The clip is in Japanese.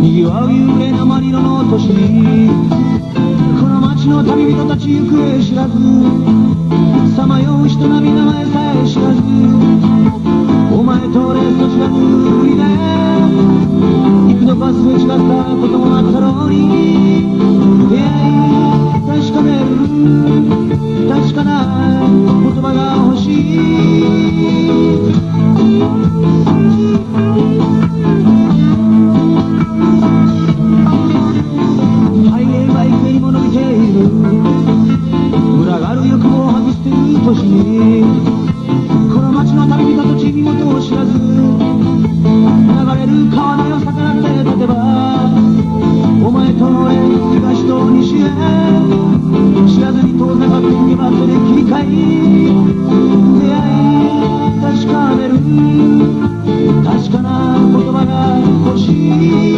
にぎわう幽霊なマリノの都市にこの街の旅人たち行方知らずさまよう人並み名前さえ知らず。お前とレースと知らず。無で幾度かすれ違ったこともあったろうに出会い確かめる。確かな言葉が欲しいこの街の旅人と地味ごとを知らず流れる川のよさから手立てばお前と俺東と西へ知らずに遠ざかって2番手で切り替え出会い確かめる。確かな言葉が欲しい。